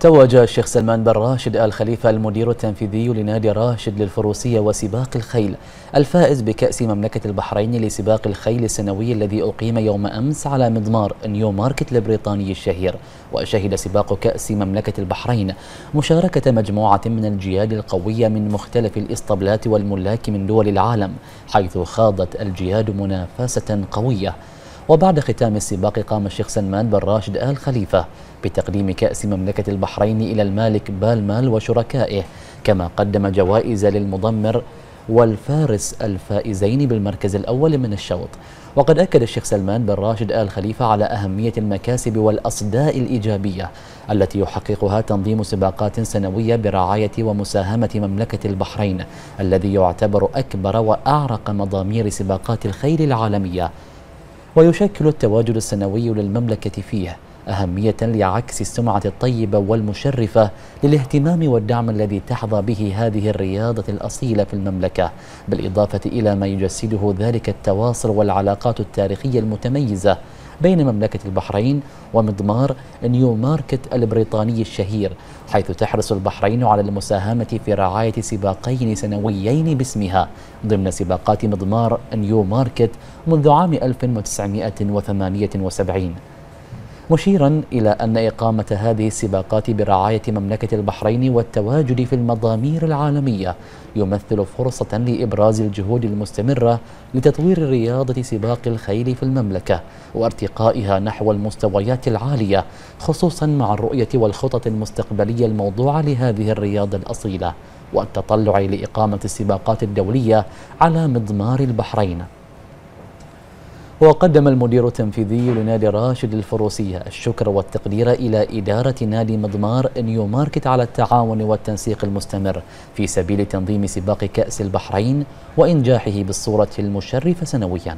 توج الشيخ سلمان بن راشد آل خليفة المدير التنفيذي لنادي راشد للفروسية وسباق الخيل الفائز بكأس مملكة البحرين لسباق الخيل السنوي الذي أقيم يوم أمس على مضمار نيو ماركت البريطاني الشهير وشهد سباق كأس مملكة البحرين مشاركة مجموعة من الجياد القوية من مختلف الإسطبلات والملاك من دول العالم حيث خاضت الجياد منافسة قوية. وبعد ختام السباق قام الشيخ سلمان بن راشد آل خليفة بتقديم كأس مملكة البحرين إلى المالك بالمال وشركائه كما قدم جوائز للمضمر والفارس الفائزين بالمركز الأول من الشوط. وقد أكد الشيخ سلمان بن راشد آل خليفة على أهمية المكاسب والأصداء الإيجابية التي يحققها تنظيم سباقات سنوية برعاية ومساهمة مملكة البحرين الذي يعتبر أكبر وأعرق مضامير سباقات الخيل العالمية. ويشكل التواجد السنوي للمملكة فيه. أهمية لعكس السمعة الطيبة والمشرفة للاهتمام والدعم الذي تحظى به هذه الرياضة الأصيلة في المملكة بالإضافة إلى ما يجسده ذلك التواصل والعلاقات التاريخية المتميزة بين مملكة البحرين ومضمار نيو ماركت البريطاني الشهير حيث تحرص البحرين على المساهمة في رعاية سباقين سنويين باسمها ضمن سباقات مضمار نيو ماركت منذ عام 1978 مشيرا إلى أن إقامة هذه السباقات برعاية مملكة البحرين والتواجد في المضامير العالمية يمثل فرصة لإبراز الجهود المستمرة لتطوير رياضة سباق الخيل في المملكة وارتقائها نحو المستويات العالية خصوصا مع الرؤية والخطط المستقبلية الموضوعة لهذه الرياضة الأصيلة والتطلع لإقامة السباقات الدولية على مضمار البحرين. وقدم المدير التنفيذي لنادي راشد الفروسية الشكر والتقدير إلى إدارة نادي مضمار نيو ماركت على التعاون والتنسيق المستمر في سبيل تنظيم سباق كأس البحرين وإنجاحه بالصورة المشرفة سنوياً.